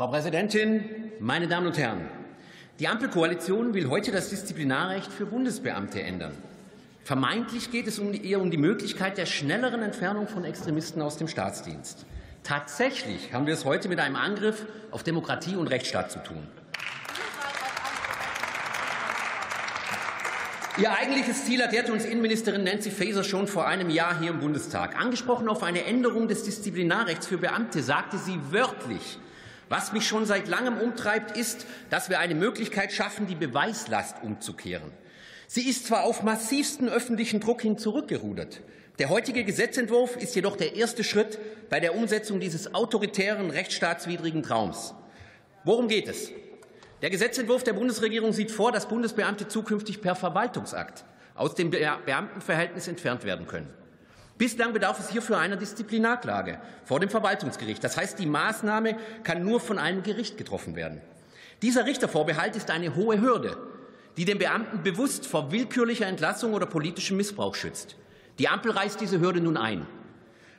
Frau Präsidentin, meine Damen und Herren! Die Ampelkoalition will heute das Disziplinarrecht für Bundesbeamte ändern. Vermeintlich geht es eher um die Möglichkeit der schnelleren Entfernung von Extremisten aus dem Staatsdienst. Tatsächlich haben wir es heute mit einem Angriff auf Demokratie und Rechtsstaat zu tun. Ihr eigentliches Ziel erklärte uns Innenministerin Nancy Faeser schon vor einem Jahr hier im Bundestag. Angesprochen auf eine Änderung des Disziplinarrechts für Beamte sagte sie wörtlich, was mich schon seit langem umtreibt, ist, dass wir eine Möglichkeit schaffen, die Beweislast umzukehren. Sie ist zwar auf massivsten öffentlichen Druck hin zurückgerudert. Der heutige Gesetzentwurf ist jedoch der erste Schritt bei der Umsetzung dieses autoritären, rechtsstaatswidrigen Traums. Worum geht es? Der Gesetzentwurf der Bundesregierung sieht vor, dass Bundesbeamte zukünftig per Verwaltungsakt aus dem Beamtenverhältnis entfernt werden können. Bislang bedarf es hierfür einer Disziplinarklage vor dem Verwaltungsgericht. Das heißt, die Maßnahme kann nur von einem Gericht getroffen werden. Dieser Richtervorbehalt ist eine hohe Hürde, die den Beamten bewusst vor willkürlicher Entlassung oder politischem Missbrauch schützt. Die Ampel reißt diese Hürde nun ein.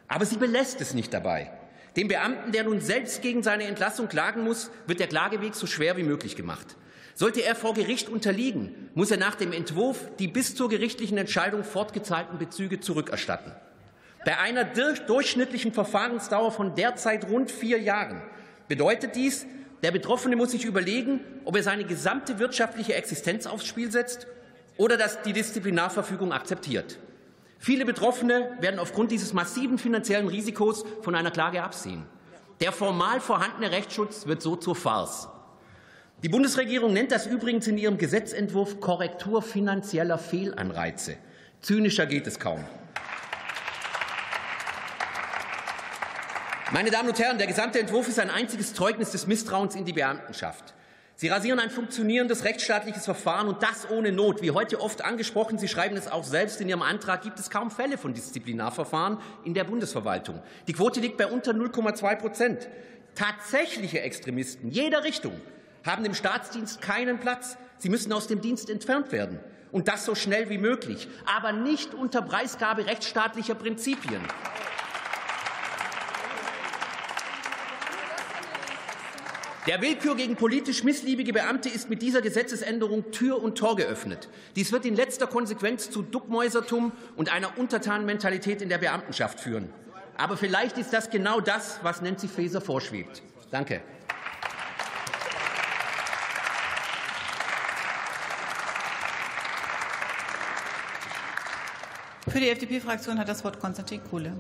Aber sie belässt es nicht dabei. Dem Beamten, der nun selbst gegen seine Entlassung klagen muss, wird der Klageweg so schwer wie möglich gemacht. Sollte er vor Gericht unterliegen, muss er nach dem Entwurf die bis zur gerichtlichen Entscheidung fortgezahlten Bezüge zurückerstatten. Bei einer durchschnittlichen Verfahrensdauer von derzeit rund vier Jahren bedeutet dies, der Betroffene muss sich überlegen, ob er seine gesamte wirtschaftliche Existenz aufs Spiel setzt oder dass die Disziplinarverfügung akzeptiert. Viele Betroffene werden aufgrund dieses massiven finanziellen Risikos von einer Klage absehen. Der formal vorhandene Rechtsschutz wird so zur Farce. Die Bundesregierung nennt das übrigens in ihrem Gesetzentwurf Korrektur finanzieller Fehlanreize. Zynischer geht es kaum. Meine Damen und Herren, der gesamte Entwurf ist ein einziges Zeugnis des Misstrauens in die Beamtenschaft. Sie rasieren ein funktionierendes rechtsstaatliches Verfahren und das ohne Not. Wie heute oft angesprochen, Sie schreiben es auch selbst in Ihrem Antrag, gibt es kaum Fälle von Disziplinarverfahren in der Bundesverwaltung. Die Quote liegt bei unter 0,2 Prozent. Tatsächliche Extremisten jeder Richtung haben im Staatsdienst keinen Platz. Sie müssen aus dem Dienst entfernt werden. Und das so schnell wie möglich, aber nicht unter Preisgabe rechtsstaatlicher Prinzipien. Der Willkür gegen politisch missliebige Beamte ist mit dieser Gesetzesänderung Tür und Tor geöffnet. Dies wird in letzter Konsequenz zu Duckmäusertum und einer Untertanenmentalität in der Beamtenschaft führen. Aber vielleicht ist das genau das, was Nancy Faeser vorschwebt. Danke. Für die FDP-Fraktion hat das Wort Konstantin Kuhle.